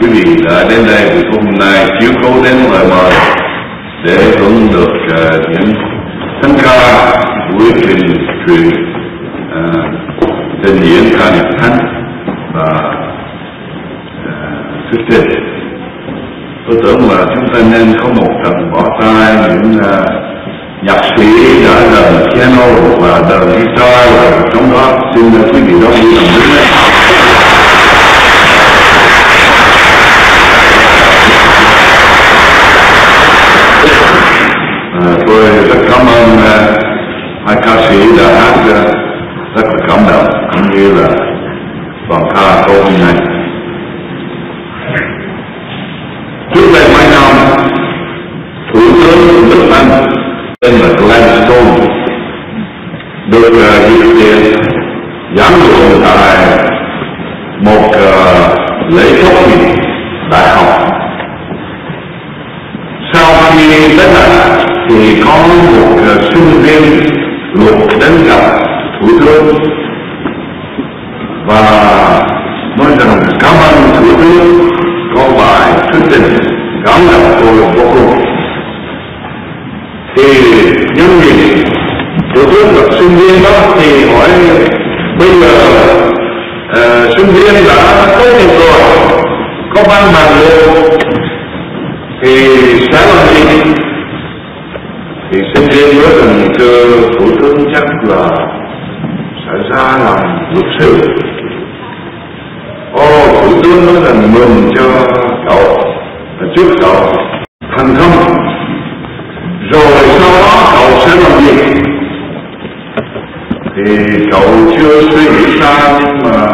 quý vị đã đến đây buổi hôm nay chiếu cố đến lời mời để hưởng được uh, những thánh ca buổi trình truyền uh, trình diễn ca nhạc thánh và à, uh, thuyết trình. Tôi tưởng là chúng ta nên có một trận bỏ tay những uh, nhạc sĩ đã đờn piano và đờn guitar và trong đó xin quý vị đó đi làm đứng đấy có văn bằng luôn. Thì sáng làm gì thì sinh viên với rằng thưa thủ tướng chắc là sẽ ra làm luật sư. Ô, thủ tướng nói rằng mừng cho cậu chúc cậu thành công. Rồi sau đó cậu sẽ làm gì thì cậu chưa suy nghĩ ra nhưng mà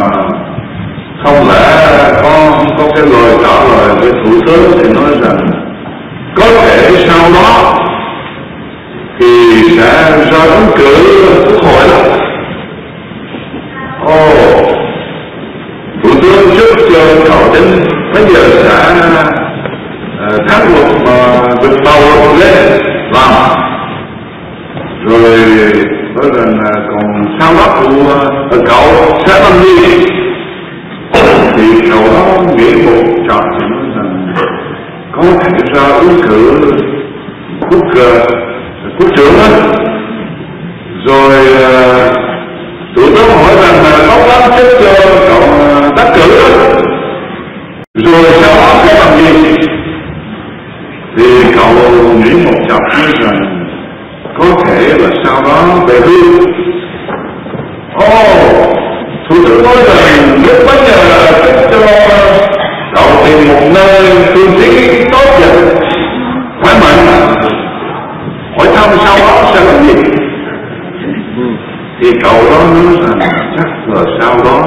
không lẽ có có cái lời trả lời với thủ tướng thì nói rằng có thể sau đó thì sẽ ra ứng cử quốc hội đó? Ồ thủ tướng trước cho cậu đến bây giờ sẽ ờ, uh, thắng luật mà được bầu lên làm rồi nói rằng còn sau đó của ờ, cậu sẽ làm gì thì cậu đó nghĩ một trò thì nói rằng có thể ra ứng cử quốc quốc trưởng á rồi thủ tướng hỏi rằng là có lắm chết cho cậu đắc cử đó rồi sau đó sẽ làm gì thì cậu nghĩ một chọc nói rằng có thể là sau đó về hưu oh, thủ tướng nói rằng lúc bấy giờ cho cậu tìm một nơi phương trí tốt nhất khỏe mạnh. Hỏi thăm sau đó sẽ làm gì? Thì cậu đó nói rằng chắc là sau đó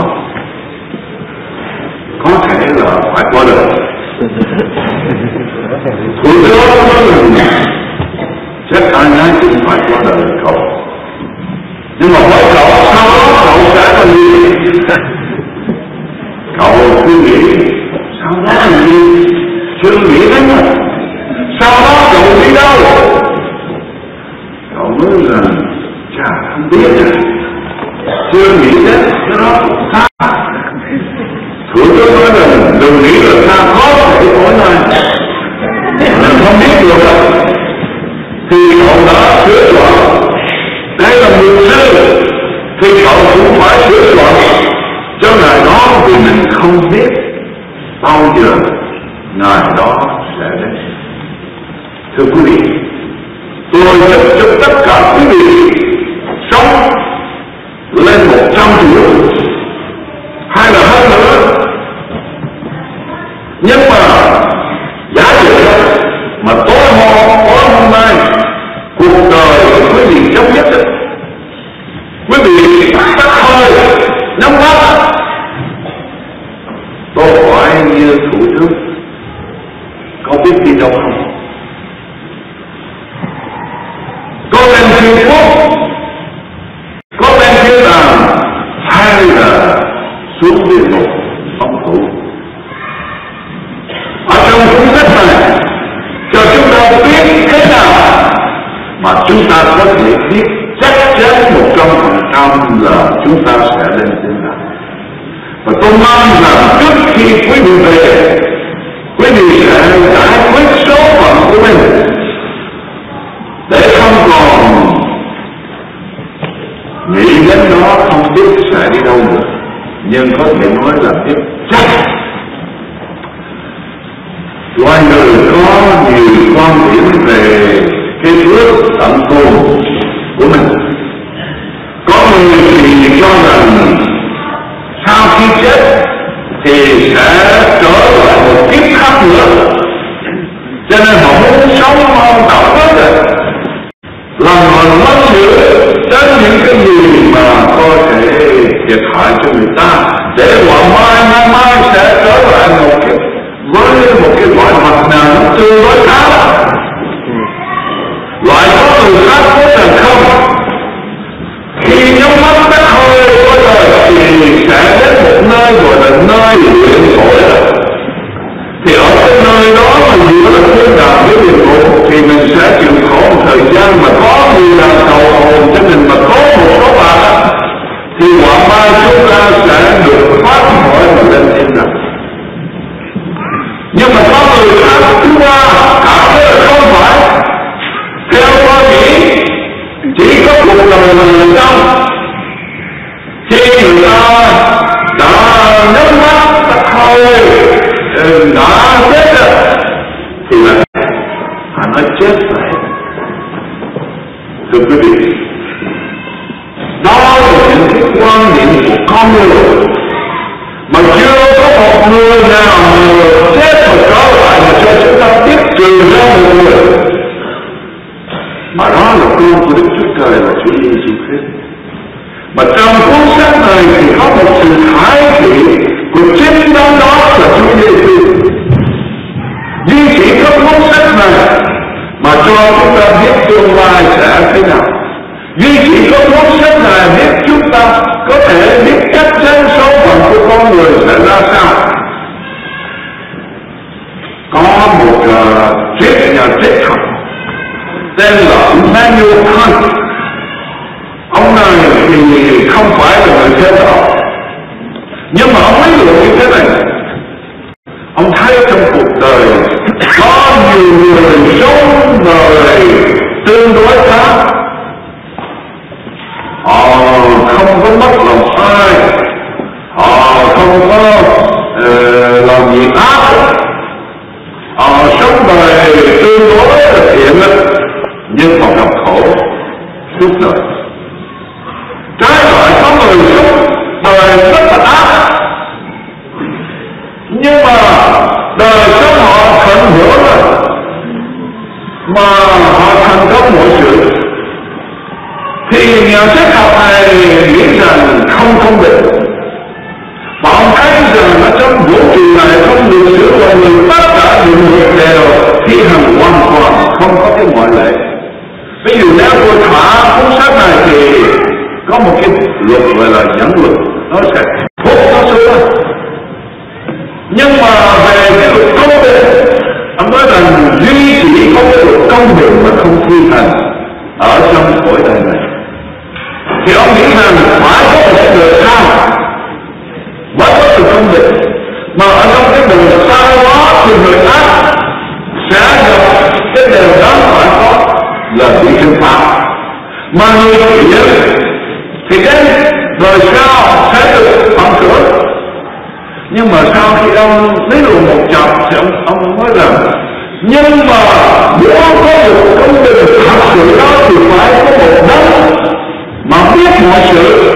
có thể là phải qua đời. Thủ tướng nói rằng chắc ai nấy cũng phải qua đời. nghĩ đến nó không biết sẽ đi đâu nữa. Nhưng có thể nói là biết chắc. Loài người có nhiều quan điểm về cái bước tận cùng của mình. Có người thì cho rằng sau khi chết thì sẽ trở lại một kiếp khác nữa. Cho nên họ muốn là bị trừng phạt mà người chủ nhân thì đến rồi sau sẽ được phong sửa. Nhưng mà sau khi ông lấy được một chồng thì ông, ông nói rằng nhưng mà nếu ông có một công trình thật sự đó thì phải có một đấng mà biết mọi sự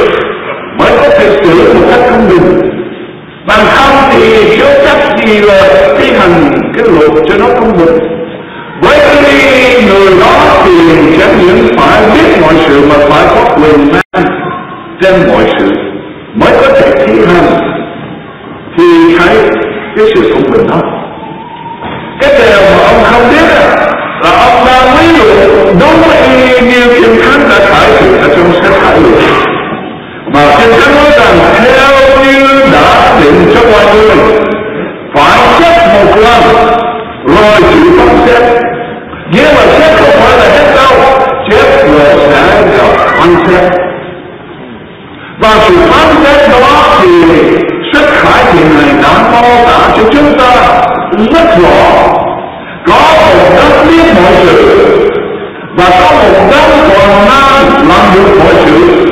mới có thể sửa một cách công bình bằng không thì chưa chắc gì là thi hành cái luật cho nó công bình khi người đó thì chẳng những phải biết mọi sự mà phải có quyền năng trên mọi sự mới có thể thi hành thì thấy cái sự công bình đó cái điều mà ông không biết là ông đang ví dụ đúng y như Kinh Thánh đã thể hiện ở trong sách Hải Lược mà Kinh Thánh nói rằng theo như đã định cho mọi người phải chết một lần rồi chịu phán xét nhưng là chết không phải là hết đâu chết người sẽ được phán xét và sự phán xét đó thì sức khải thiện này đã mô tả cho chúng ta rất rõ. Có một đất biết mọi sự và có một đất còn năng làm được mọi sự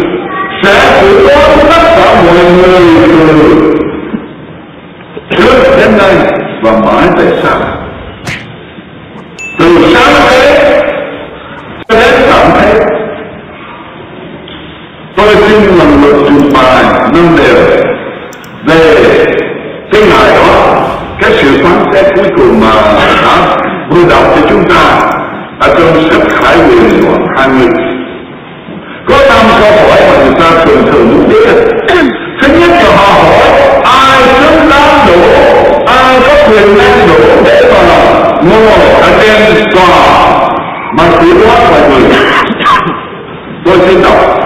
sẽ xử tốt tất cả mọi người từ trước đến nay và mãi về sau từ sáng thế, cho đến tận thế tôi xin lần lượt trình bày năm điều về cái ngày đó, cái sự phán xét cuối cùng mà đã vừa đọc cho chúng ta ở trong sách khải quyền đoạn 20 có năm câu hỏi mà chúng ta thường thường muốn biết thứ nhất là họ hỏi, ai xứng đáng đủ ai có quyền năng No, attend God. Must be what by doing. 做领导。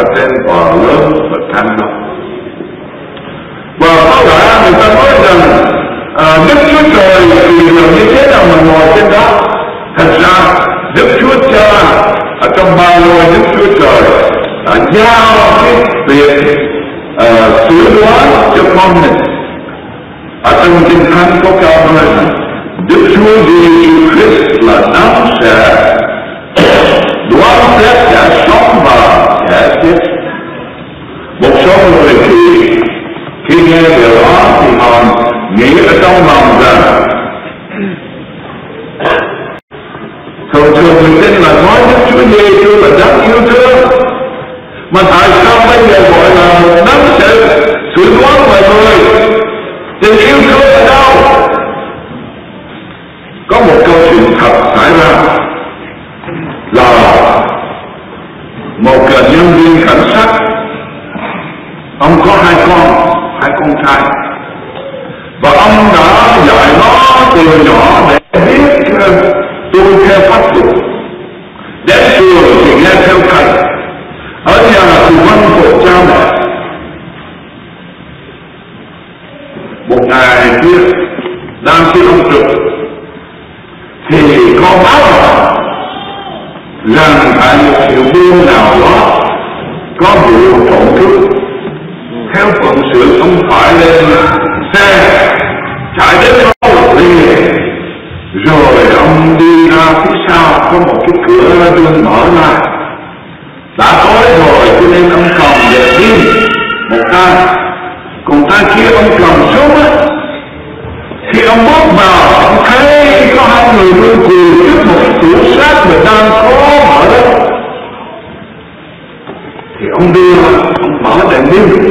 attend or learn the Tantra khi ông cầm súng á thì ông bước vào, ông thấy có hai người đuôi cùi trước một cái tủ sát mà đang có mở. Đó thì ông đưa, ông mở đại miếng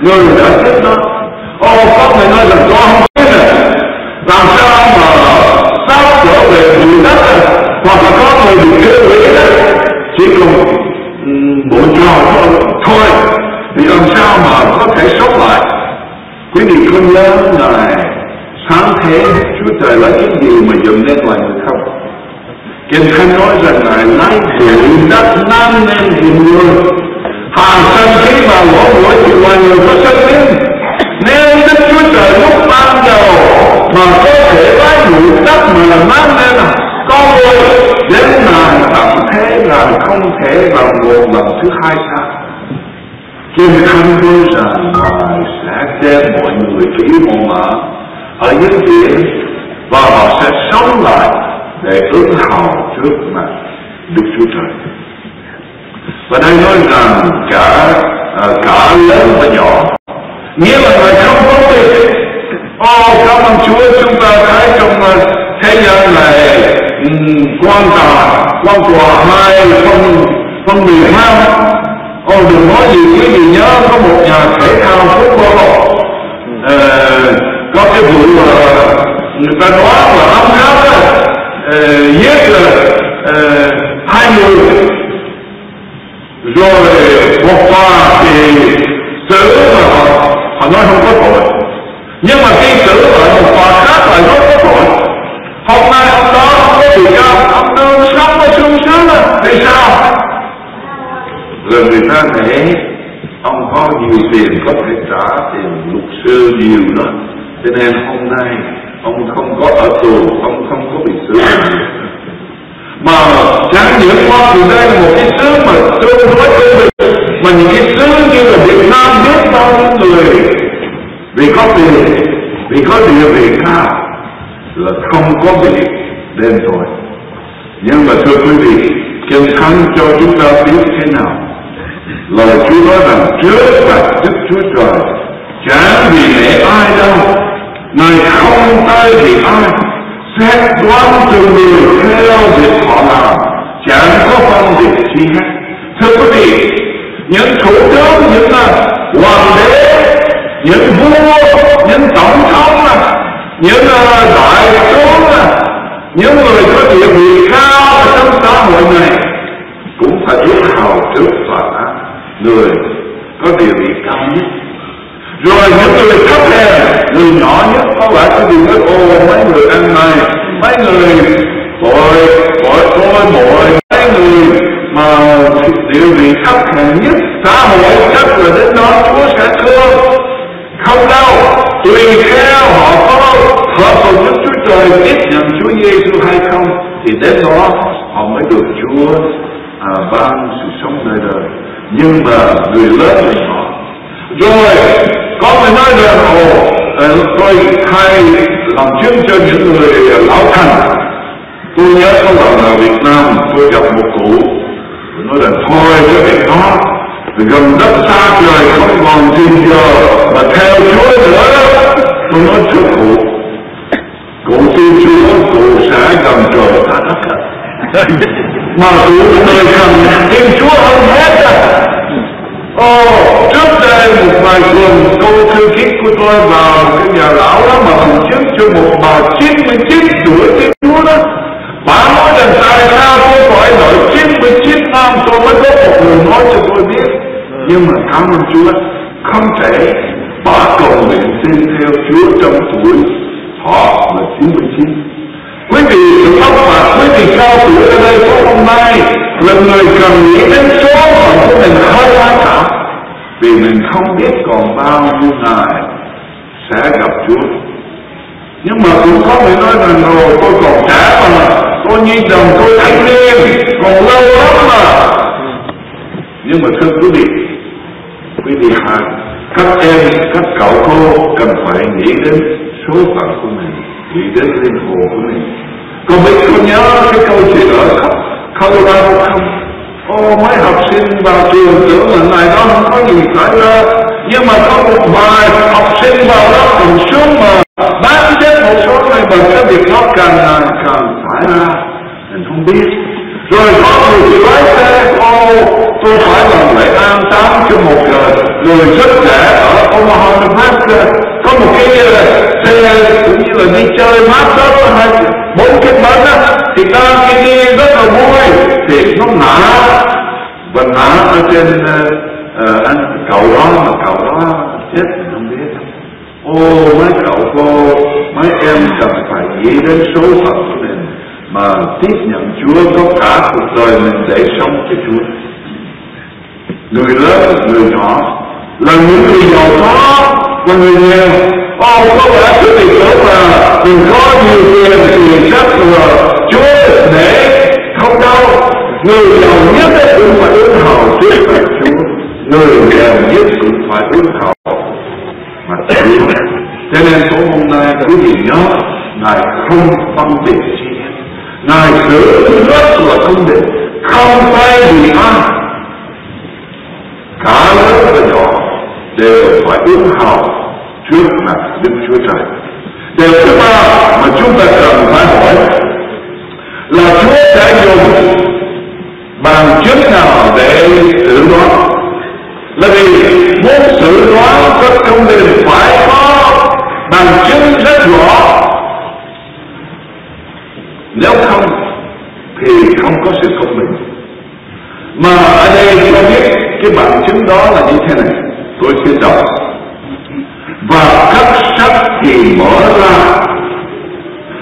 người đã chết đó. Ô các thầy nói rằng con không biết này. Làm sao mà sao trở về bụi đất này? Hoặc là có người bị chết quỷ đấy chỉ cùng bộ trò thôi. Thôi, thì làm sao mà có thể sống lại? Quý vị không nhớ ngài sáng thế, chúa trời lấy cái gì mà dựng nên loài người không? Kinh thánh nói rằng ngài lấy bụi đất nam lên hình người người có sinh linh Nếu Đức Chúa Trời lúc ban đầu Mà có thể bái đủ đất mà làm mát nên à Con người đến nàng tận thế là không thể vào một lần thứ hai sao Kinh Thánh nói rằng Ngài sẽ đem mọi người kỹ mô mở ở những biển và họ sẽ sống lại để ứng hầu trước mặt Đức Chúa Trời. Và đây nói rằng cả à, cả lớn và nhỏ. Nghĩa là người không có việc Ô cảm ơn Chúa chúng ta thấy trong uh, thế gian này um, quan tòa quan tòa hai phân phân biệt ha Ô đừng nói gì quý vị nhớ có một nhà thể thao football uh, ờ, có cái vụ là người ta nói là ông khác uh, giết là uh, hai người rồi, một tòa thì xử mà họ họ nói không có tội. Nhưng mà khi xử lại một tòa khác lại nói có tội. Hôm nay ông đó có bị cao ông đương sống ở sung sướng thì vì sao? Rồi người ta nghĩ, ông có nhiều tiền, có thể trả tiền luật sư nhiều đó. Cho nên hôm nay, ông không có ở tù, ông không có bị xử mà chẳng những qua từ đây là một cái xứ mà tôi nói tôi mà những cái xứ như là Việt Nam biết bao nhiêu người. Vì có tiền, vì có địa vị cao là không có bị đền tội. Nhưng mà thưa quý vị kinh thánh cho chúng ta biết thế nào? Lời Chúa nói rằng trước mặt Đức Chúa Trời chẳng vì lẽ ai đâu Ngài không tay vì ai, xét đoán từng người theo việc họ làm chẳng có phân biệt chi hết. Thưa quý vị, những thủ tướng những hoàng đế, những vua, những tổng thống những ờ, đại tướng những người có địa vị cao trong xã hội này cũng phải biết hào trước tòa người có địa vị cao nhất. Rồi những người thấp hèn, người nhỏ nhất, có lẽ cái gì nói ô mấy người ăn này mấy người mọi mọi tôi mọi cái người mà địa vị thấp hèn nhất xã hội chắc là đến đó chúa sẽ thương không đâu tùy theo họ có hợp cùng đức chúa trời tiếp nhận chúa giêsu hay không thì đến đó họ mới được chúa à, ban sự sống đời đời. Nhưng mà người lớn thì họ. Rồi có người nói rằng ồ tôi hay làm chứng cho những người à, lão thành tôi nhớ có lần ở Việt Nam tôi gặp một cụ nói là thôi cái việc đó gần đất xa trời không còn gì giờ mà theo Chúa nữa. Tôi nói thưa cụ cụ tin Chúa cụ sẽ gần trời ta đất mà cụ người cần tin Chúa hơn hết á Ồ, trước đây một vài tuần cô thư ký của tôi vào cái nhà lão đó mà tổ chức cho một bà 99 tuổi cái chúa đó. Bà nói rằng tại sao tôi gọi nổi 99 năm tôi mới có một người nói cho tôi biết. Nhưng mà cảm ơn Chúa, không thể bà cầu nguyện xin theo Chúa trong tuổi họ là 99. Quý vị sự ốc và quý vị cao tuổi ở đây có hôm nay là người cần nghĩ đến số phận của mình hơi quan trọng vì mình không biết còn bao nhiêu ngày sẽ gặp Chúa nhưng mà cũng có người nói rằng rồi, tôi còn trả mà. Tôi nhi đồng tôi thanh niên còn lâu lắm mà. Nhưng mà thưa quý vị quý vị hàng các em, các cậu cô cần phải nghĩ đến số phận của mình, nghĩ đến linh hồn của mình. Có biết có nhớ cái câu chuyện ở Colorado không Ô mấy học sinh vào trường tưởng là này đó không có gì phải lo Nhưng mà có một vài học sinh vào đó còn xuống mà. Bán chết một số người bằng cái việc nó càng ngày càng phải ra. Mình không biết. Rồi có người lái xe. Ô tôi phải làm lễ an tám cho một người. Rất trẻ ở Omaha, Nebraska. Có một cái ờ, xe cũng như là đi chơi mát đó hai bốn cái bánh á thì ta khi đi rất là vui. Thì nó ngã. Và ngã ở trên uh, anh cậu đó mà cậu đó chết không biết. Ô mấy cậu cô mấy em cần phải nghĩ đến số phận của mình mà tiếp nhận Chúa có cả cuộc đời mình để sống cho Chúa. Người lớn người nhỏ là những người giàu có và người nghèo ông có đã quyết định đó mà. Đừng có nhiều tiền tiền chắc là Chúa để không đâu người giàu nhất cũng phải ứng hầu trước mặt Chúa. Người nghèo nhất cũng phải ứng hầu mà Chúa. Cho nên số hôm nay quý vị nhớ, ngài không phân biệt chi ngài sửa rất là công định không phải vì ai. Cả lớn và nhỏ đều phải ứng hầu trước là Đức Chúa Trời. Điều thứ ba mà chúng ta cần phải hỏi là Chúa sẽ dùng bằng chứng nào để xử đoán? Là vì muốn xử đoán các công đình phải có bằng chứng rất rõ. Nếu không thì không có sự công bình. Mà ở đây cho biết cái bằng chứng đó là như thế này. Tôi xin đọc và các sắc thì mở ra.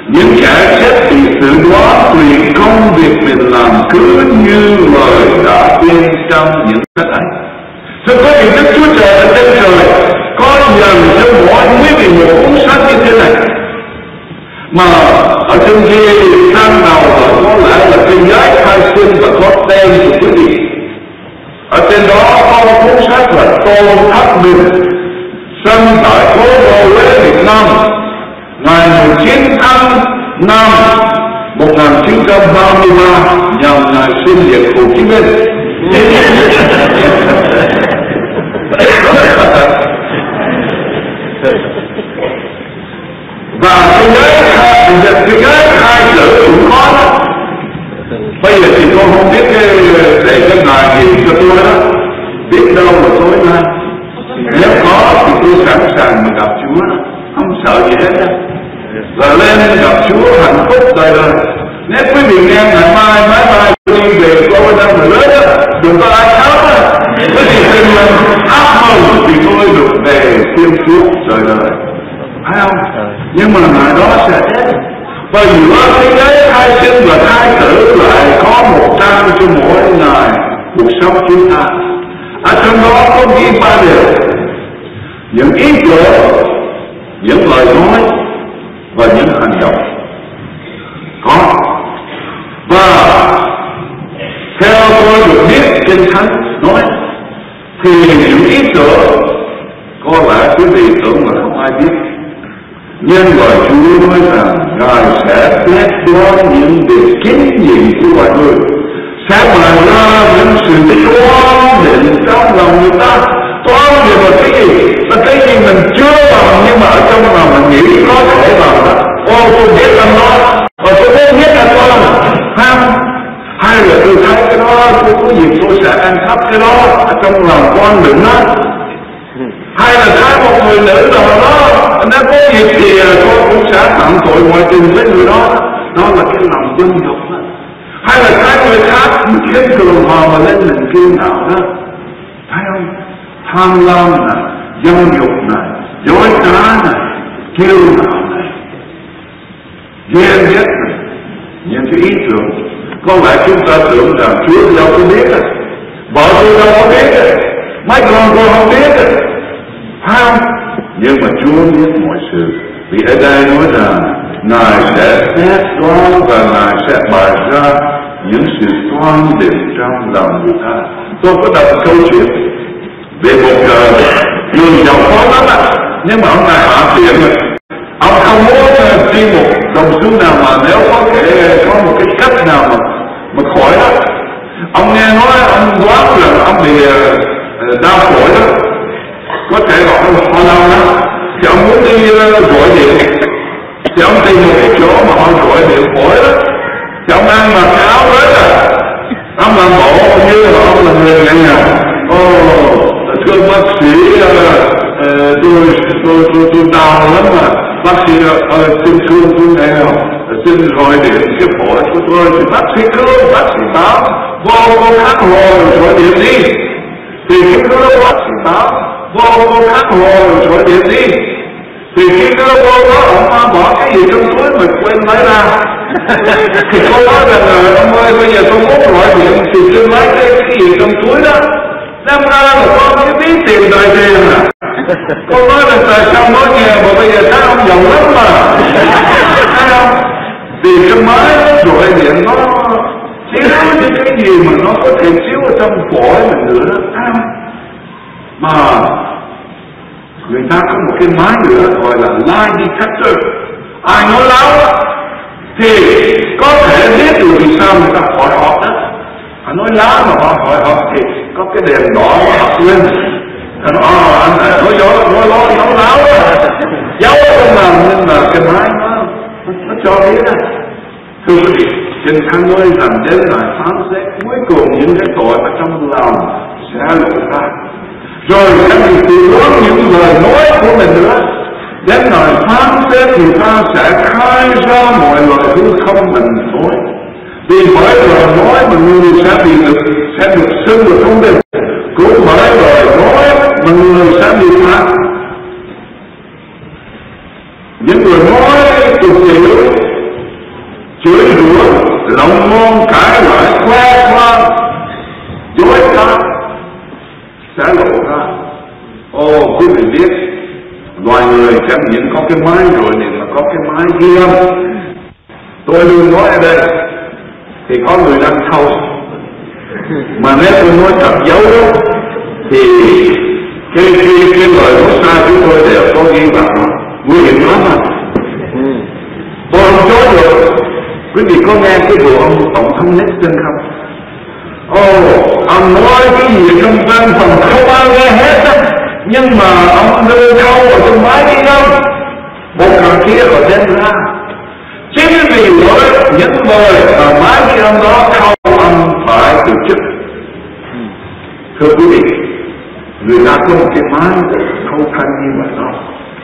Những kẻ chết bị sự quá tùy công việc mình làm cứ như lời đã tiên trong những sách này thưa quý vị, đức chúa trời ở trên trời. Có dần cho mỗi quý vị một cuốn sách như thế này. Mà ở trên kia sang đầu có lẽ là cái giấy khai sinh và có tên của quý vị. Ở trên đó có cuốn sách là tôn thất bình sinh tại phố Đô Huế Việt Nam, ngày 19 tháng 5 1933 nhằm ngày sinh nhật Hồ Chí Minh. Và cái giới hai cái giới hai chữ cũng có đó. Bây giờ thì tôi không biết cái để cho ngài gì cho tôi đó. Biết đâu mà tôi hết đó là lên gặp Chúa hạnh phúc đời đời. Nếu quý vị nghe ngày mai, máy bay đi về tôi đang người lớn đó đừng có ai khóc đó quý vị tin mình áp mừng thì tôi được về thiên chúa đời đời. Phải không? Nhưng mà ngày đó sẽ chết và giữa thế giới khai sinh và khai tử lại có một trang cho mỗi ngày cuộc sống chúng ta. Ở trong đó có ghi ba điều. Những ý tưởng những lời nói và những hành động. Có. Và theo tôi được biết trên thánh nói, thì những ý tưởng có lẽ quý vị tưởng là không ai biết. Nhưng lời Chúa nói rằng Ngài sẽ xét đoán những việc kinh nhiệm của mọi người, sẽ bày ra những sự đoán định trong lòng người ta toán về một cái gì? Là cái gì mình chưa bằng nhưng mà ở trong lòng mình nghĩ có thể bằng đó. Ô, tôi biết làm đó. Và tôi không biết là tôi làm hay là tôi thấy cái đó, tôi có gì tôi sẽ ăn thấp cái đó ở trong lòng con đừng đó. Hay là thấy một người nữ nào đó nó có việc thì con cũng sẽ phạm tội ngoại tình với người đó. Đó là cái lòng dân dục hay là thấy người khác khiến thường hòa mà lên mình kiêu ngạo đó. Thấy không? Tham lam này dâm dục này dối trá này kiêu ngạo này. Ghen ghét này những cái ý tưởng. Có lẽ chúng ta tưởng rằng Chúa đâu có biết rồi, vợ tôi đâu có biết rồi, mấy con tôi không biết rồi, không nhưng mà Chúa biết mọi sự. Vì ở đây nói rằng Ngài sẽ xét đoán và Ngài sẽ bày ra những sự toan định trong lòng người ta. Tôi có đọc câu chuyện về một uh, người giàu có lắm à. ạ nhưng mà ông này hạ tiền rồi ông không muốn uh, một đồng xu nào mà nếu có thể ờ, có một cái cách nào mà mà khỏi đó. Ông nghe nói ông đoán là ông bị ờ, đau phổi đó. Có thể gọi ông ho đau đó thì ông muốn đi gọi điện. Thì ông tìm một cái chỗ mà họ gọi điện phổi đó. Thì ông ăn mặc cái áo hết à. Ông làm bộ như là ông là người nghèo ô thưa bác sĩ ờ, ờ, tôi tôi tôi tôi đau lắm mà. Bác sĩ ơi ờ, xin thương tôi nghèo xin gọi điện cái phổi của tôi thì bác sĩ cứu bác sĩ báo vô cô khác rồi gọi điện đi. Thì khi cứu bác sĩ báo vô cô khác rồi gọi điện đi. Thì khi đưa vô đó ông ta bỏ cái gì trong túi mà quên lấy ra. Thì cô nói rằng là ông ơi bây giờ tôi muốn gọi điện thì tôi lấy cái, cái gì trong túi đó. Năm ra là con cái tí tiền đòi tiền à? Con nói là tại sao nói nghe mà bây giờ thấy ông giàu lắm mà. Thấy không? Vì cái máy gọi điện nó chiếu những cái gì mà nó có thể chiếu ở trong phổi mình nữa Thấy không? Mà người ta có một cái máy nữa gọi là lie detector. Ai nói láo thì có thể biết được vì sao người ta hỏi họ đó họ nói láo mà họ hỏi họ thì có cái đèn đỏ của học quên. À, anh à, nói ờ anh nói gió nói lo nói láo giấu không mà nhưng mà cái máy nó nó cho biết đó thưa quý vị Kinh Thánh nói rằng đến ngày phán xét cuối cùng những cái tội ở trong lòng sẽ lộ ra. Rồi các vị tự đoán những lời nói của mình nữa. Đến ngày phán xét thì ta sẽ khai ra mọi lời hư không mình vì bởi lời nói mà người sẽ bị được sẽ được xưng được thông định cũng bởi lời nói mà người sẽ bị phạt. Những người nói tục tiểu chửi rủa lòng ngon cãi lại, khoe khoang, dối trá, sẽ lộ ra. Ô, quý vị biết, loài người chẳng những có cái máy rồi này mà có cái máy ghi âm tôi luôn nói ở đây thì có người đang thâu. Mà nếu tôi nói thật dấu đó, thì cái cái cái lời nói sai chúng tôi đều có ghi vào nguy hiểm lắm mà tôi không chối được. Quý vị có nghe cái vụ ông tổng thống Nixon không? Ồ, ông nói cái gì trong văn phòng không ai nghe hết á. Nhưng mà ông đưa câu vào trong máy đi đâu một thằng kia ở đem ra chính vì lỗi những lời mà máy đi ông đó câu ông phải từ chức. Thưa quý vị người ta có một cái máy câu thanh như vậy đó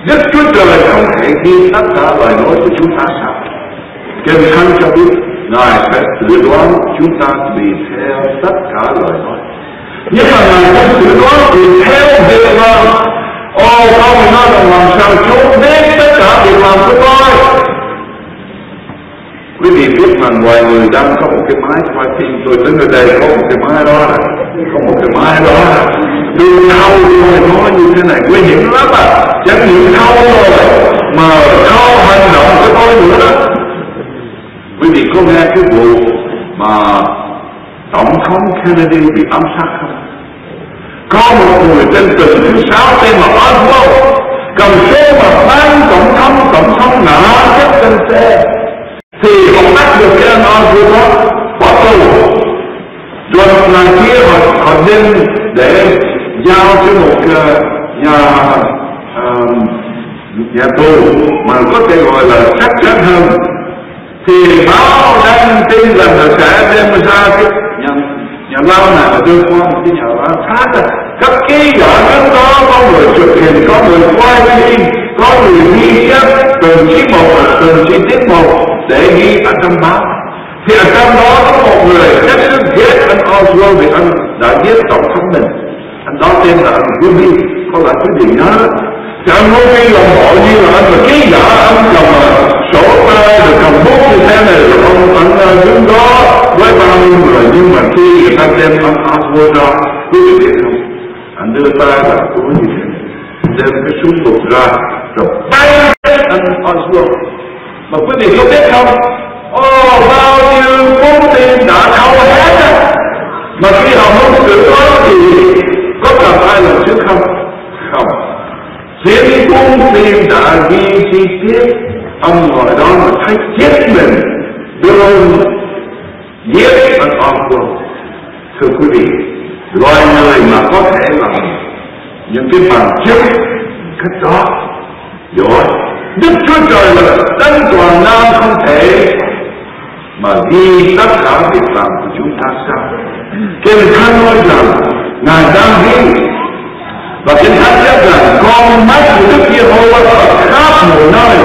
Đức Chúa Trời không thể ghi tất cả lời nói của chúng ta sao? Kinh Thánh cho biết Ngài sẽ dự đoán chúng ta tùy theo tất cả lời nói. Nhưng mà Ngài không dự đoán tùy theo việc mà Ô, mình nói rằng làm sao biết tất cả việc làm của tôi Quý vị biết mà đang có một cái máy quay phim Tôi đứng ở đây, có một cái máy đó là Có một cái máy đó. Là Đưa thâu rồi nói như thế này, Nguy hiểm lắm à. Chẳng những thâu rồi, Mà thâu hành động của tôi nữa đó. Quý vị có nghe cái vụ mà tổng thống Kennedy bị ám sát không? Có một người tên từng thứ sáu tên là Oswald. Cầm xe mà ban tổng thống tổng thống ngã chết trên xe thì họ bắt được cái anh của nó bỏ tù. Rồi là ngày kia họ, họ nên để giao cho một uh, nhà uh, nhà tù mà có thể gọi là chắc chắn hơn. Thì báo đăng tin rằng là sẽ đem ra cái nhà, nhà lao này là đưa qua một cái nhà lao khác à các ký giả trước đó có người chụp hình có người quay phim có người ghi chép từng chi một từng chi tiết một, để ghi ở trong báo thì ở trong đó có một người rất sức ghét anh Oswald vì anh đã giết tổng thống mình. Anh đó tên là anh Ruby có lẽ quý vị nhớ. Thì anh Ruby làm bộ như là anh là ký giả, anh cầm sổ tay rồi cầm bút như thế này, rồi ông anh đứng đó với bao nhiêu người. Nhưng mà khi người ta đem anh Oswald ra, quý vị biết không? Anh đưa tay là túi như thế đem cái súng bột ra rồi bay anh xuống mà quý vị có biết không? Oh bao nhiêu cuốn tiền đã thâu hết á. Mà khi họ không sửa đó thì có cần ai làm trước không? Không. Diễn cuốn tiền đã ghi chi tiết. Ông ngồi đó mà thấy chết mình. Đưa giết anh con xuống Thưa quý vị, Loài người mà có thể làm những cái bằng chứng cách đó giỏi Đức Chúa Trời là đấng toàn nam không thể mà ghi tất cả việc làm của chúng ta sao Kinh Thánh nói rằng Ngài đang ghi. Và Kinh Thánh chép rằng con mắt của Đức Giê-hô-va ở khắp mọi nơi,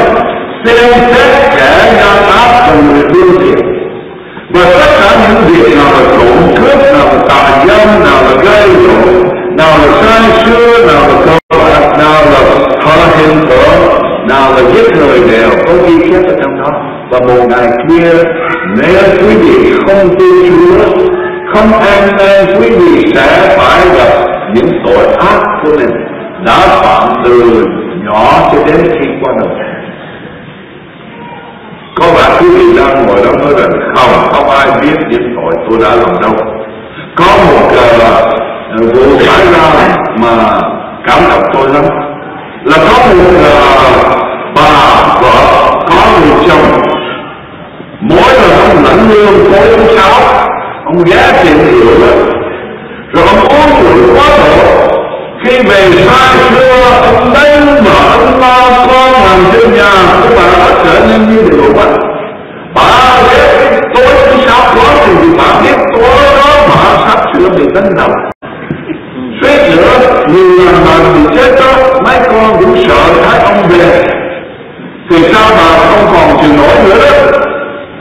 xem xét kẻ đang áp và người lương thiện và tất cả những việc nào là trộm cướp nào là tà dâm, nào là gây rối nào là sai xưa nào là cờ lạc nào thêm của nào là giết người đều có ghi chép ở trong đó. Và một ngày kia nếu quý vị không tin Chúa không an năn quý vị sẽ phải gặp những tội ác của mình đã phạm từ nhỏ cho đến khi qua đời. Có bạn quý vị đang ngồi đó nói rằng không không ai biết những tội tôi đã làm đâu. Có một uh, vụ xảy ra mà cảm động tôi lắm là có một uh, bà vợ có người chồng. Mỗi lần ông lãnh lương tối thứ sáu ông ghé tiền rượu đó. Rồi ông uống rượu quá độ khi về xa xưa ông đánh vợ ông lo con hàng trên nhà của bà đã trở nên như điều đó. Bà biết tối thứ sáu có thì bà biết tối đó bà sắp sửa bị đánh đập. Suýt nữa nhiều lần bà bị chết đó sợ thái ông về, thì sao bà không còn chịu nổi nữa đó?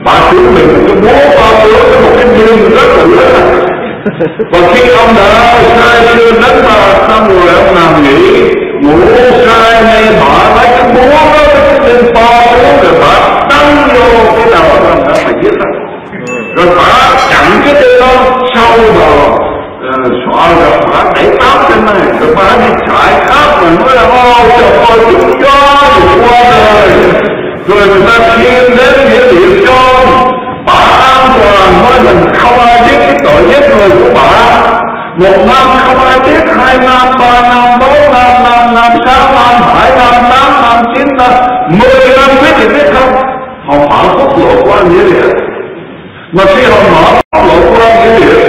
Bà chuẩn bị một cái bố bao lớn cho một cái giường rất là lớn à. và khi ông đã sai chưa đánh bà, xong rồi ông nằm nghỉ ngủ sai ngay bà, lấy cái búa đó cái tên to búa rồi bà đâm vô cái đầu ông. Đã phải giết đó rồi bà chặn cái tên đó, sau vào ờ, xóa rồi bà đẩy tóc trên này, rồi bà đi chạy khắp rồi cho là ô chúng con qua đời. Rồi người ta thiên đến nghĩa địa cho bà an toàn với mình không ai biết cái tội giết người của bà. Một năm không ai biết hai năm, ba năm, bốn năm năm năm, sáu năm, bảy năm, tám năm, chín năm, mười năm biết thì biết không? Họ mở quốc lộ qua nghĩa địa. Mà khi họ mở quốc lộ qua nghĩa địa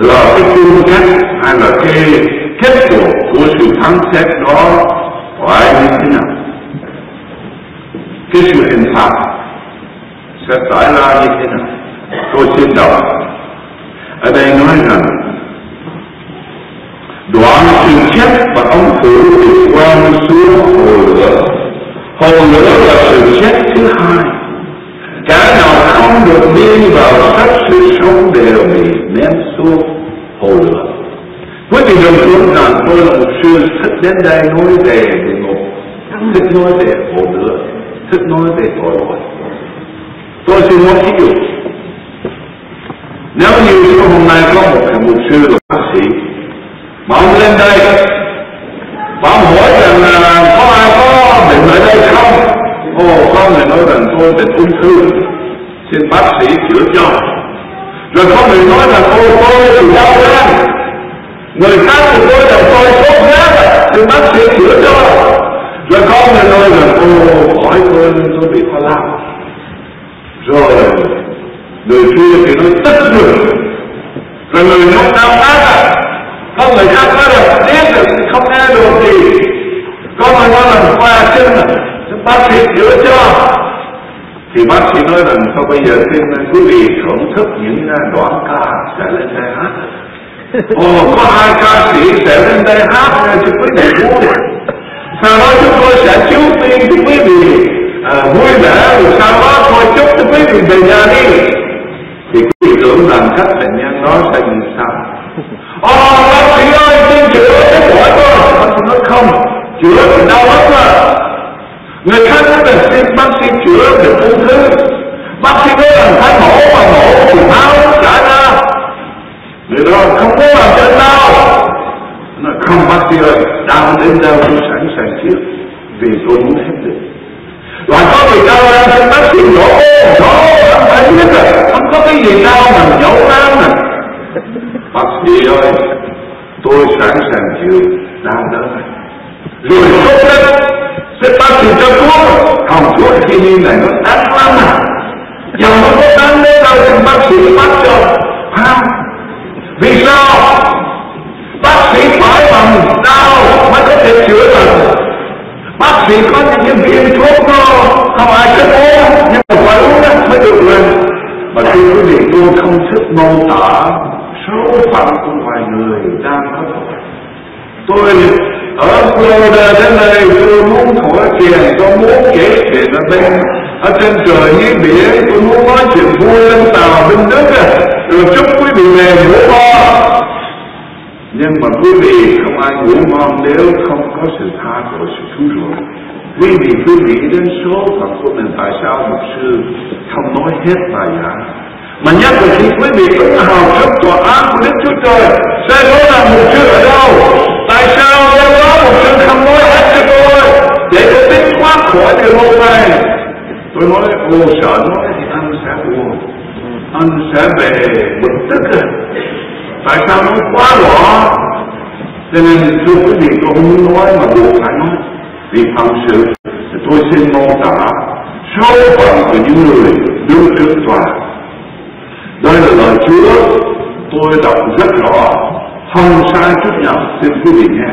là cái tư cách hay là cái kết quả của sự phán xét đó phải như thế nào? Cái sự hình phạt sẽ xảy ra như thế nào? Tôi xin đọc. Ở đây nói rằng, đoạn sự chết và ông tử được quan xuống hồ lửa. Hồ lửa là sự chết thứ hai. Cái nào không được đi vào sắc sự sống đều bị ném xuống. Vị đừng tưởng rằng tôi là một sư thích đến đây nói về địa ngục, thích nói về hồ lửa, thích nói về tội lỗi. Tôi xin nói ví dụ. Nếu như hôm nay có một mục sư là bác sĩ, mà ông lên đây, và ông hỏi rằng là có ai có bệnh ở đây không? Ồ, có người nói rằng tôi bệnh ung thư, xin bác sĩ chữa cho. Rồi có người nói rằng ô tôi thì đau răng, người khác thì tôi là tôi sốt rét, nhưng bác sĩ chữa cho. Rồi có người nói là ô hỏi tôi tôi bị hoa lạc Rồi người kia thì nói tất người. Rồi người không đau ác à, có người khác nói là biết được không nghe được gì. Có người nói là qua chân à, bác sĩ chữa cho thì bác sĩ nói rằng thôi bây giờ xin quý vị thưởng thức những à, đoạn ca sẽ lên đây hát ồ có hai ca sĩ sẽ lên đây hát cho quý vị vui. Sau đó chúng tôi sẽ chiếu phim cho quý vị. À, vui vẻ rồi sau đó thôi chúc cho quý vị về nhà đi. Thì quý vị tưởng rằng các bệnh nhân đó sẽ như sao ồ bác sĩ ơi xin chữa cái quả tôi bác sĩ. Nói không chữa thì đau lắm mà người khác nói là xin bác sĩ chữa được ung thư. Bác sĩ nói là phải mổ mà mổ thì máu trả ra người đó không có làm chân đau nó không bác ơi đau đến đâu tôi sẵn sàng chữa vì tôi muốn hết được. Và có người cao đang thì bác sĩ đổ đổ không phải biết rồi. Không có cái gì đâu mà nhổ ra nè à. bác sĩ ơi, tôi sẵn sàng chịu đau đớn này rồi tốt lên sẽ bác sĩ cho thuốc. Không thuốc khi đi này nó đắt lắm à. Giờ nó có đáng đến đâu thì bác sĩ bắt cho. Không? Vì sao? Bác sĩ phải bằng đau mới có thể chữa được. Bác sĩ có những viên thuốc nó không ai thích uống, nhưng mà phải uống đó mới được lên. Mà khi quý vị, tôi không thích mô tả số phận của vài người đang có tội. Tôi ở Florida đến đây, tôi muốn thổi tiền tôi muốn kể chuyện ở bên, ở trên trời dưới biển, tôi muốn nói chuyện vui lên tàu bên nước rồi chúc quý vị về ngủ ngon. Nhưng mà quý vị không ai ngủ ngon nếu không có sự tha tội sự cứu rỗi quý vị quý vị đến số phận của mình tại sao một sư không nói hết bài giảng mà nhất là khi quý vị ứng hào trước tòa án của Đức Chúa Trời sẽ nói là một sư ở đâu tại sao đêm đó một sư không nói hết cho tôi để tôi biết thoát khỏi điều môn này tôi nói ô sợ nói thì anh sẽ buồn anh sẽ về bực tức à tại sao nó quá rõ? Cho nên thưa quý vị, tôi không muốn nói mà buộc phải nói vì thật sự thì tôi xin mô tả số phận của những người đứng trước tòa, đây là lời Chúa, tôi đọc rất rõ. Không sai chút nào xin quý vị nghe.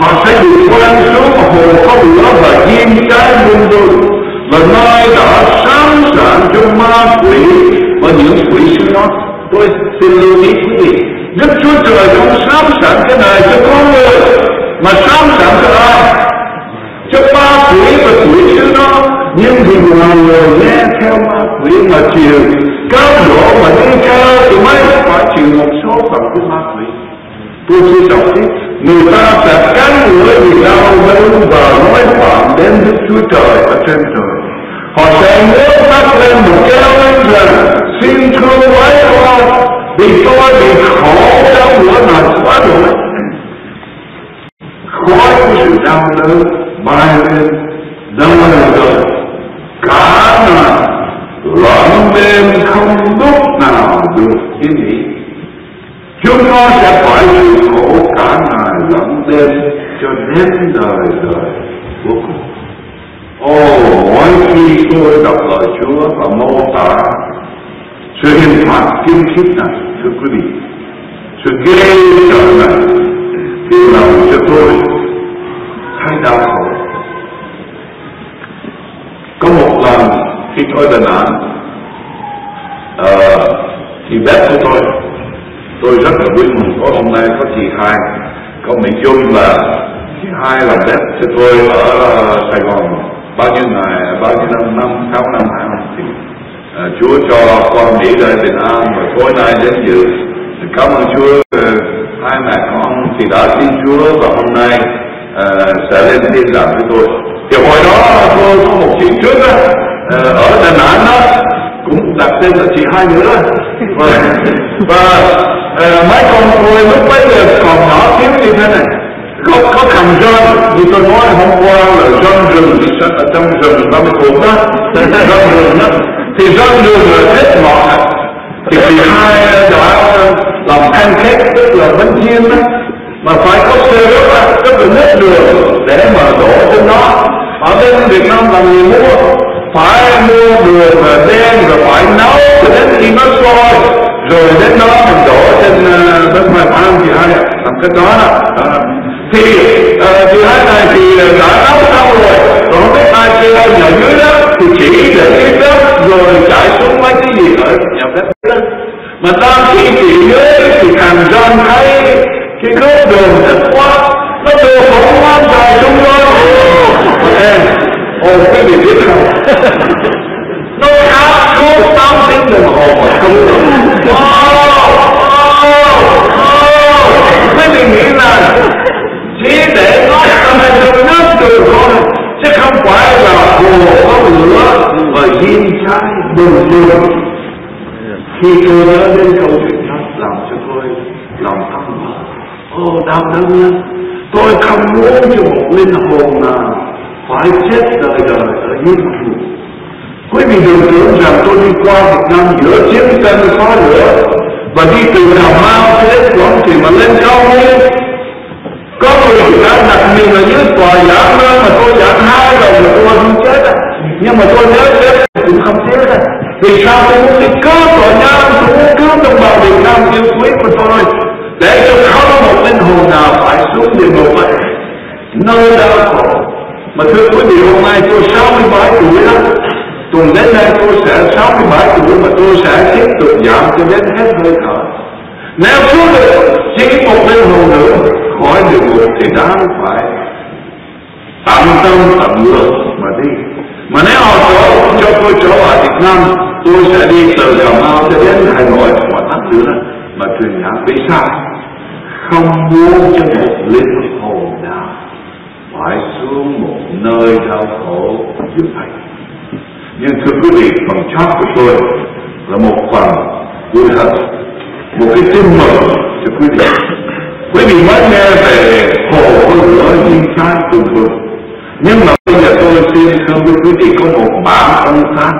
Họ sẽ bị quan xuống hồ không lửa và diêm cái muôn đôi. Là nơi đã sáng sản cho ma quỷ và những quỷ sứ đó tôi xin lưu ý quý vị, Đức Chúa Trời không sám sẵn cái này cho con người, mà sám sẵn cho ai? Cho ma quỷ và quỷ sứ đó. Nhưng vì mọi người nghe theo ma quỷ mà chiều cao độ mà đi theo thì mới phải chịu một số phận của ma quỷ. Tôi xin đọc tiếp người ta sẽ cắn lưỡi vì đau đớn và nói phạm đến Đức Chúa Trời ở trên trời họ sẽ nhớ mắt lên một cái lên rằng xin thương lấy con vì tôi bị khổ đau lửa mà quá đuổi khói của sự đau đớn bay lên đâu là rồi cả ngày lẫn đêm không lúc nào được yên nghỉ chúng nó sẽ phải chịu khổ cả ngày lẫn đêm cho đến đời đời cuối cùng mỗi khi tôi đọc lời Chúa và mô tả sự hình phạt kinh khiếp này, thưa quý vị, sự ghê sợ này, thì làm cho tôi thấy đau khổ. Có một lần khi tôi đàn án, uh, thì bếp của tôi, tôi rất là vui mừng có hôm nay có chị hai, có Mỹ Dung là chị hai làm bếp cho tôi ở ờ, Sài Gòn bao nhiêu ngày bao nhiêu năm năm sáu năm hai năm thì à, Chúa cho con đi đời Việt an và tối nay đến dự. Thì cảm ơn Chúa ờ, hai mẹ con thì đã tin Chúa và hôm nay à, sẽ lên thiên đàng với tôi. Thì hồi đó tôi có một chị trước đó, ở Đà Nẵng đó cũng đặt tên là chị hai nữa. Và, và à, mấy con tôi lúc bấy giờ còn nhỏ thiếu như thế này có có thằng John như tôi nói hôm qua là John rừng ở à, trong rừng ba mươi tuổi đó John rừng đó. Thì John rừng là hết ngọt thì vì hai đã làm pancake tức là bánh chiên đó mà phải có syrup đó, tức là nước đường để mà đổ trên nó ở bên Việt Nam là người mua phải mua đường và đen rồi phải nấu cho đến khi nó sôi. Rồi đến đó mình đổ trên uh, bên ngoài ăn thì hai làm cái đó. Đó thì ờ, uh, chị hai này thì ờ, đã nấu xong rồi. Còn không biết ai kêu nhà dưới đó thì chỉ để cái đất rồi chạy xuống mấy cái gì ở nhà đất đó. Mà đang khi chỉ dưới thì thằng John thấy cái gốc đường đất quá. Nó đưa phóng hoa dài xuống đó. Em ồ quý vị biết không? Nó áp suốt tám tiếng đồng hồ mà không được. Ờ, quý vị nghĩ là chỉ để nó ra trong nước từ thôi chứ không phải là lửa và diêm trái bừng bừng khi tôi nhớ đến câu chuyện đó, làm cho tôi lòng thăng mở ô, đau đớn lắm. Tôi không muốn cho một linh hồn nào phải chết đời đời ở dưới ngục vị đừng tưởng rằng tôi đi qua Việt Nam giữa chiến tranh khó lửa và đi từ Cà Mau đến Quảng Trị mà lên cao nguyên. Có người đã đặt mình ở dưới tòa giảng đó mà tôi giảng hai lần mà tôi không chết nhưng mà tôi nhớ đến cũng không thiếu đâu. Vì sao tôi muốn đi cứu tòa nhà tôi muốn cứu đồng bào Việt Nam yêu quý của tôi. Để cho không một linh hồn nào phải xuống địa ngục vậy. Nơi đau khổ mà thưa quý vị, hôm nay tôi 67 tuổi đó. Tuần đến đây tôi sẽ 67 tuổi mà tôi sẽ tiếp tục giảm cho đến hết hơi thở nếu xuống được chỉ một linh hồn nữa, khỏi địa ngục thì đáng phải tạm tâm tận lực mà đi mà nếu họ chỗ cho tôi trở lại Việt Nam, tôi sẽ đi từ Cà Mau cho đến Hà Nội và tắt nữa mà truyền giảng vì sao không muốn cho một linh hồn nào phải xuống một nơi đau khổ như vậy. Nhưng thưa quý vị, phần chót của tôi là một phần vui thật, một cái tin mừng cho quý vị. Quý vị mới nghe về hồ hơn nữa nhưng sai tùng vườn nhưng mà bây giờ tôi xin thưa với quý vị, có một bản ân xá.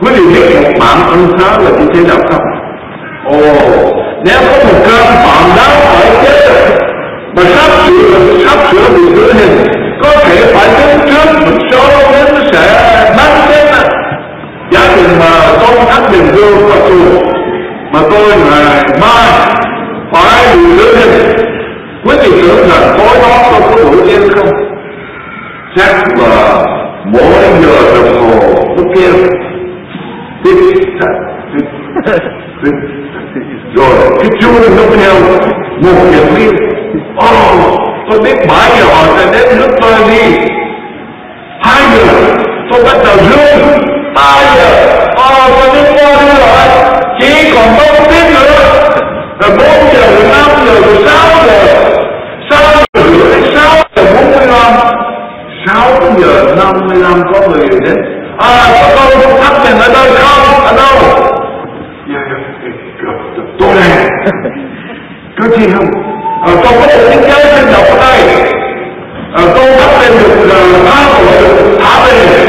Quý vị biết một bản ân xá là như thế nào không? Ồ, nếu có một cơn phạm đáng phải chết mà sắp sửa sắp sửa bị tử hình, có thể phải đến trước một số đến sẽ bắt chết Giả tiền mà tôi thắng bình dương và tù. Mà tôi ngày mai phải bị tử hình. Quý vị tưởng rằng tối đó tôi có đủ yên không? Chắc là mỗi giờ đồng hồ nó kêu tích tích rồi cái chuông nó theo một nhật viên ồ tôi biết bảy giờ họ sẽ đến nước tôi đi hai giờ tôi bắt đầu run ba giờ ồ tôi biết qua đi rồi chỉ còn bốn tiếng nữa rồi bốn giờ rồi năm giờ rồi sáu giờ sáu giờ rưỡi sáu giờ bốn mươi lăm sáu giờ năm mươi lăm có người đến à có con thắp đèn ở đâu không ở đâu tôi này có chi không à, tôi có một cái giới sinh độc ở đây à, tôi thắp lên được ba tuổi được thả về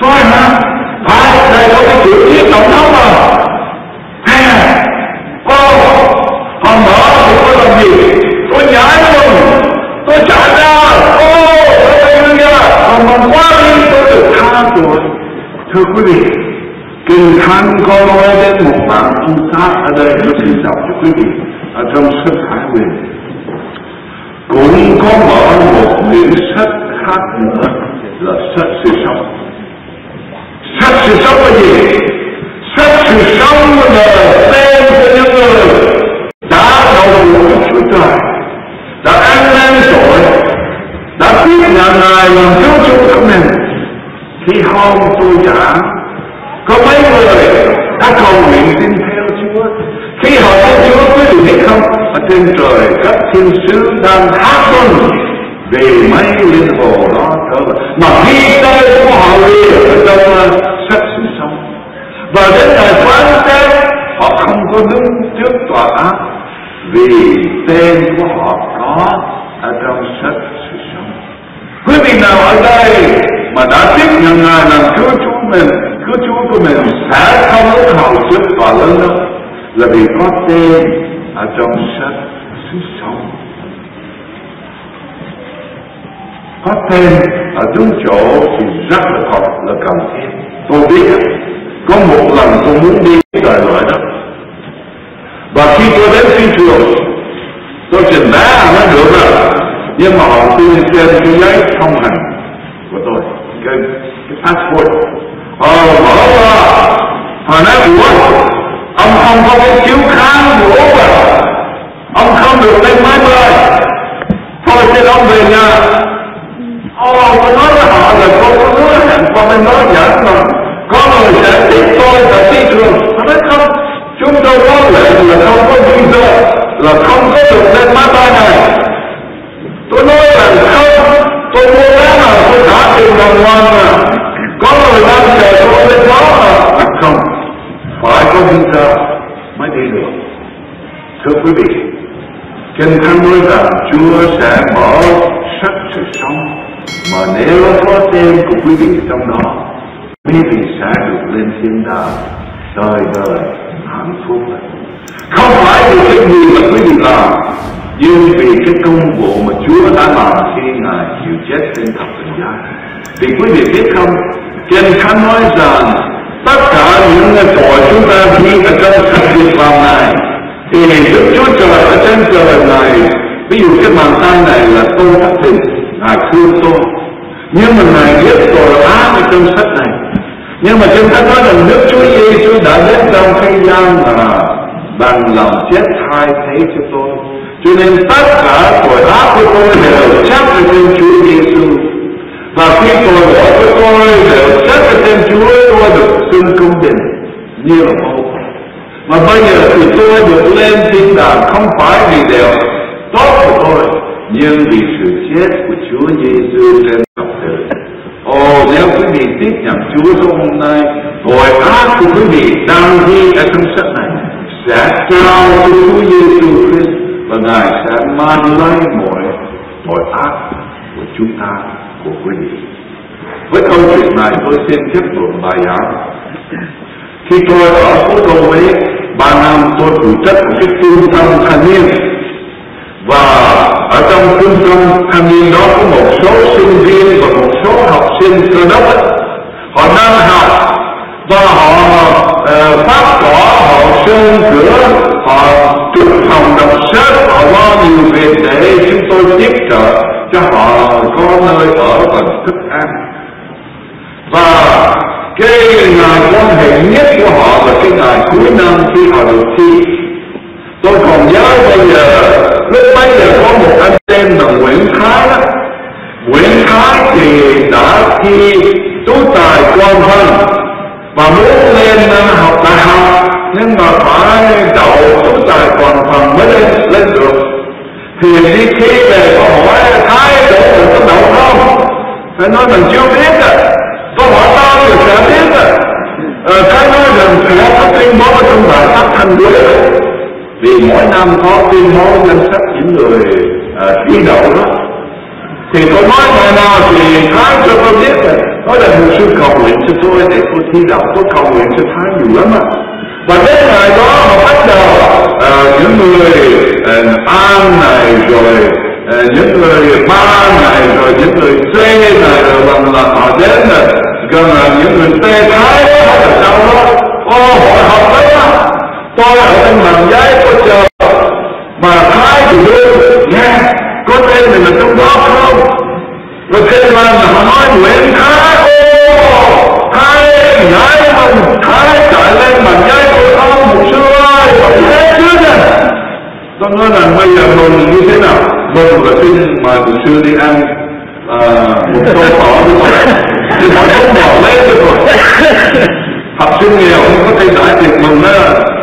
tôi hả phải đây có cái chữ viết tổng thống mà à cô hôm đó thì tôi làm gì tôi nhảy luôn tôi chạy ra ô tôi ra còn mà quá đi tôi được tha tuổi thưa quý vị Kinh Thánh có nói đến một bản ân sát ở đây tôi xin đọc cho quý vị ở trong sách Hải Quyền cũng có mở một quyển sách khác nữa là sách sự sống sách sự sống là gì sách sự sống là tên của những người đã đầu của Chúa Trời đã ăn năn tội đã biết nhận Ngài làm cứu chúa của mình khi hôm tôi giảng có mấy người đã cầu nguyện tin theo Chúa khi họ tin Chúa quý vị biết không ở trên trời các thiên sứ đang hát tuần về mấy linh hồn đó trở lại mà ghi tên của họ đi ở trong sách sự sống và đến ngày phán xét họ không có đứng trước tòa án vì tên của họ có ở trong sách sự sống quý vị nào ở đây mà đã tiếp nhận ngài làm cứu chúa mình cứu chúa của mình sẽ không lúc hầu trước tòa lớn lắm. Là vì có tên ở trong sách sự sống. Có tên ở đúng chỗ thì rất là khó là cần thiết. Tôi biết có một lần tôi muốn đi đời loại đó. Và khi tôi đến phi trường tôi trình bá nó được rồi. Nhưng mà họ tuyên trên cái giấy thông hành của tôi cái, cái passport. Họ mở ra. Họ nói ủa ông không có cái chiếu kháng của úc à ông không được lên máy bay. Thôi xin ông về nhà. Oh, tôi nói với họ là cô có hứa hẹn qua bên nói giỡn mà. Có người sẽ tiếp tôi và đi đường họ nói không? Chúng tôi có lệnh là không có visa là không có được lên máy bay này. Tôi nói là không. Tôi mua vé mà tôi trả tiền đồng hoàng mà. Có người đang chờ tôi lên đó mà phải có visa mới đi được. Thưa quý vị kinh thánh nói rằng chúa sẽ mở sách sự sống. Mà nếu có tên của quý vị trong đó, quý vị sẽ được lên thiên đàng, đời đời hạnh phúc. Không phải vì cái gì mà quý vị làm, nhưng vì cái công vụ mà Chúa đã làm khi Ngài chịu chết trên thập tự giá. Vì quý vị biết không Kinh Thánh nói rằng tất cả những tội chúng ta ghi ở trong sách việc làm này thì Đức Chúa Trời ở trên trời này, ví dụ cái bàn tay này là tôi thất tình Ngài thương tôi nhưng mà Ngài biết tội ác ở trong sách này. Nhưng mà chúng ta nói rằng Đức Chúa Giêsu đã đến trong thế gian mà bằng lòng chết thay thế cho tôi. Cho nên tất cả tội ác của tôi đều chắc ở trên Chúa Giêsu và khi tội lỗi của tôi đều xét ở thêm Chúa, tôi được xưng công định như là mẫu mà bây giờ thì tôi được lên thiên đàng không phải vì điều tốt của tôi, nhưng vì sự chết của Chúa Giêsu trên thập tự Ồ, nếu quý vị tiếp nhận Chúa trong hôm nay, tội ác của quý vị đang ghi ở trong sách này sẽ trao cho Chúa Giêsu Christ và Ngài sẽ mang lấy mọi tội ác của chúng ta của quý vị. Với câu chuyện này tôi xin tiếp luận bài giảng. Khi tôi ở phố Đô Huế, ba năm tôi phụ trách một cái trung tâm thanh niên và ở trong trung tâm thanh niên đó có một số sinh viên và một số học sinh cơ đốc họ đang học và họ uh, phát cỏ họ sơn cửa họ trúc phòng đọc sách họ lo nhiều việc để chúng tôi tiếp trợ cho họ có nơi ở và thức ăn. Và cái ngày quan hệ nhất của họ là cái ngày cuối năm khi họ được thi, tôi còn nhớ bây giờ, lúc bây giờ có một anh tên là Nguyễn Thái đó. Nguyễn Thái thì đã thi tú tài quan văn và muốn lên học đại học, nhưng mà phải đậu tú tài toàn phần mới lên lên được thì đi khi về có hỏi Thái đỗ mình có đậu không? Phải nói mình chưa biết à. Có hỏi tao thì sẽ biết à. Ờ, Thái nói rằng sẽ có tuyên bố trong bài phát thanh của vì mỗi năm có tuyên bố danh sách những người ờ, uh, thi đậu đó. Thì tôi nói ngày nào thì thái cho tôi biết à. rồi nói là một sư cầu nguyện cho tôi để tôi thi đậu. Tôi cầu nguyện cho thái nhiều lắm à. Và đến ngày đó mà bắt đầu uh, những người uh, an này rồi ờ, những người ba này rồi những người c này rồi bằng là họ đến là gần là những người t thái đó hay là sao đó ô hội họ đấy á. Tôi ở bên bàn giấy tôi chờ mà thái thì đưa nghe có tên mình là trong đó không? Rồi khi mà họ nói nguyễn thái ô thái nhảy mình thái chạy lên bàn giấy tôi không một sư ơi. Phải thế chứ nè tôi nói là bây giờ mừng như thế nào? Mừng và xin mời buổi sư đi ăn à, một tô phở đúng không thì mọi người bỏ lấy được rồi. Học sinh nghèo không có thể giải tiền mừng đó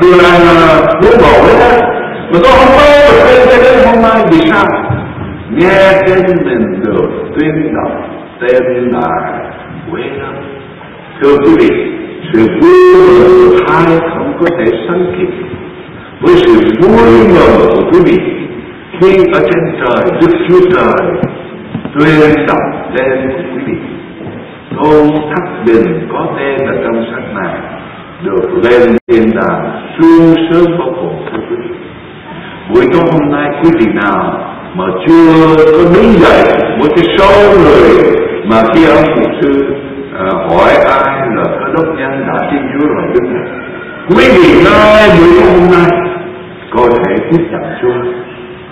đưa ăn à, bún bò đấy đó mà tôi không có được cái cái đến hôm nay vì sao? Nghe tên mình được tuyên đọc tên là quê lâm. Thưa quý vị sự vui hai không có thể sánh kịp với sự vui mừng của quý vị khi ở trên trời Đức Chúa Trời tuyên đọc tên của quý vị Thôn Thất đình có tên là trong sách này được lên thiên đàng sương sớm vô cùng thưa quý vị. Buổi tối hôm nay quý vị nào mà chưa có đứng dậy một cái số người mà khi ông mục sư à, hỏi ai là có đốc nhân đã tin Chúa rồi đứng dậy quý vị nay buổi tối hôm nay có thể tiếp nhận Chúa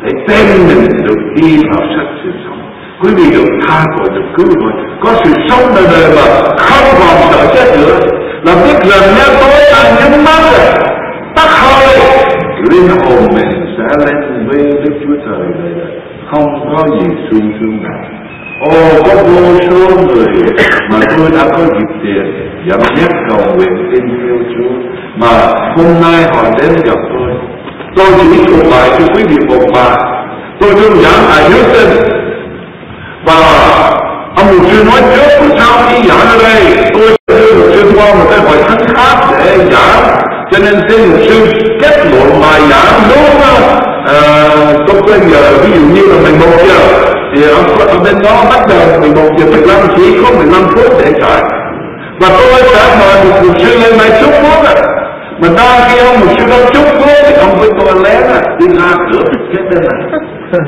để tên mình được đi vào sạch sự sống. Quý vị được tha tội được cứu rồi có sự sống đời đời mà không còn sợ chết nữa. Là biết rằng nếu tối đang nhắm mắt rồi tắt hơi linh hồn mình sẽ lên với Đức Chúa Trời đời đời không có gì sung sướng nào ô có vô số người mà tôi đã có dịp tiền dẫn dắt cầu nguyện tin yêu Chúa, mà hôm nay họ đến gặp tôi tôi chỉ thuộc lại cho quý vị một mà tôi đơn giản là hiếu tin và ông mục sư nói trước sau khi giảng ở đây tôi đưa mục sư qua một cái hội thánh khác để giảng cho nên xin mục sư kết luận bài giảng đúng không? À, trong cái giờ ví dụ như là 11 giờ thì ông, ở bên đó bắt đầu 11 giờ 15 chỉ có 15 phút để chạy và tôi sẽ mời một mục sư lên máy xuống phút mà đang khi ông mục sư đó chúc phước thì ông với tôi lén à đi ra cửa chết bên này.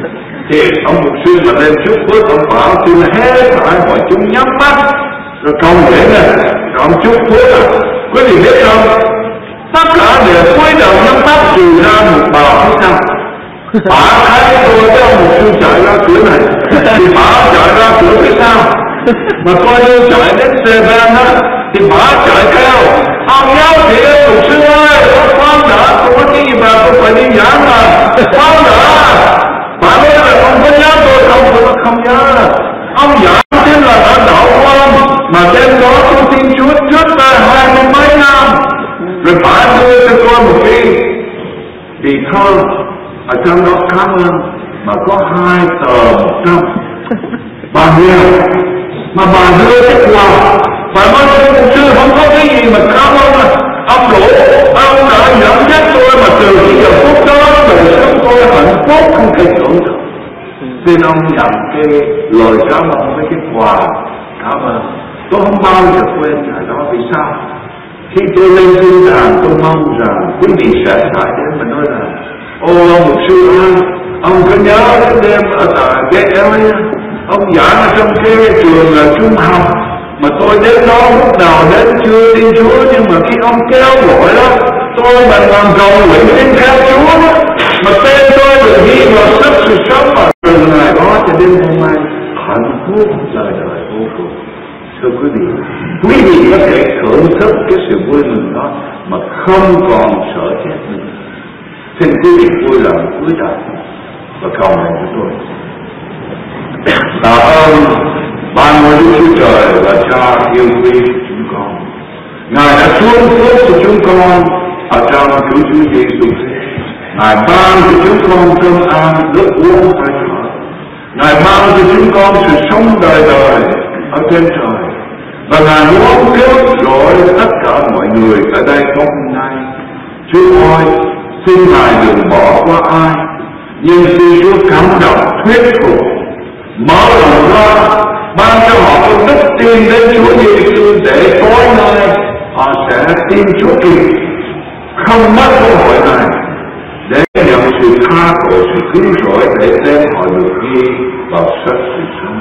Thì ông mục sư mà lên chúc phước ông bảo là hết phải mọi chúng nhắm mắt. Rồi cầu nguyện nè ông chúc phước à quý vị biết không? Tất cả đều cúi đầu nhắm mắt trừ ra một bà phía sau. Bà thấy tôi với ông mục sư chạy ra cửa này thì bà chạy ra cửa phía sau. Mà coi như chạy đến xe van á thì bà chạy theo ông giáo thiện mục sư ơi con đã không có cái gì mà tôi phải đi giảng mà. Con đã bà nói là ông có nhớ tôi không tôi không nhớ. Ông giảng chính là đã đạo con mà đêm đó tôi tin chúa trước ta hai mươi mấy năm. Rồi bà đưa cho tôi một cái bì thơ ở trong đó cảm ơn mà có hai tờ một trăm. Bao nhiêu mà bà đưa cái và bà nói với mục sư không có cái gì mà cao ông à ông đủ ông đã dẫn dắt tôi mà từ cái giờ phút đó đời sống tôi hạnh phúc không thể tưởng được nên ông nhận cái lời cảm ơn với cái quà cảm ơn. Tôi không bao giờ quên ngày đó, vì sao? Khi tôi lên thiên đàng, tôi mong rằng quý vị sẽ phải đến mà nói là ô ông mục sư ơi ông có nhớ cái đêm ở tại ghế ông giảng ở trong cái trường là trung học mà tôi đến đó lúc nào đến chưa tin chúa, nhưng mà khi ông kêu gọi đó, tôi bằng lòng cầu nguyện tin theo chúa đó, mà tên tôi được ghi vào sách sự sống và từ ngày đó cho đến hôm nay, hạnh phúc đời đời vô cùng. Thưa quý vị quý vị có thể thưởng thức cái sự vui mừng đó mà không còn sợ chết nữa. Xin quý vị vui lòng cúi đầu và cầu nguyện cho tôi. Tạ ơn ban ngôi Đức Chúa Trời và Cha yêu quý chúng con. Ngài đã xuống phước cho chúng con ở trong Chúa Chúa Giêsu Ngài ban cho chúng con cơm ăn, nước uống phải thở. Ngài ban cho chúng con sự sống đời đời ở trên trời. Và Ngài muốn cứu rỗi tất cả mọi người ở đây hôm nay. Chúa ơi, xin Ngài đừng bỏ qua ai. Nhưng xin Chúa cảm động thuyết phục mở lòng ra, ban cho họ công đức tin đến Chúa Giêsu để tối nay họ sẽ tin Chúa kịp không mất cơ hội này để nhận sự tha tội sự cứu rỗi để đem họ được ghi vào sách sự sống.